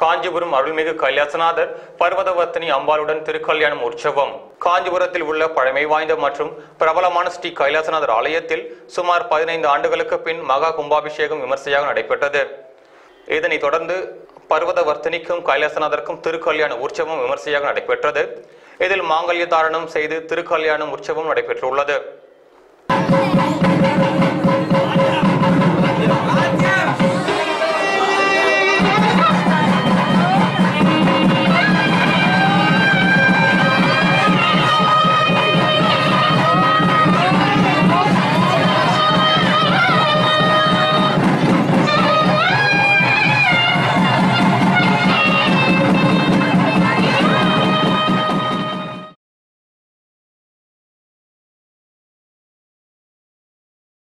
காஞ்சிபுரம் அருள்மிகு கைலாசநாதர் பர்வதவர்த்தனி அம்பாளுடன் திருக்கல்யாணம் உற்சவம். காஞ்சிபுரத்தில் உள்ள பழமை வாய்ந்த மற்றும் பிரபலமான ஸ்ரீ கைலாசநாதர் ஆலயத்தில் சுமார் பதினைந்து ஆண்டுகளுக்கு பின் மகா கும்பாபிஷேகம் விமர்சையாக நடைபெற்றது. இதனை தொடர்ந்து பர்வதவர்த்தனிக்கும் கைலாசநாதருக்கும் திருக்கல்யாண உற்சவம் விமர்சையாக நடைபெற்றது. இதில் மாங்கல்ய தாரணம் செய்து திருக்கல்யாணம் உற்சவம் நடைபெற்றுள்ளது.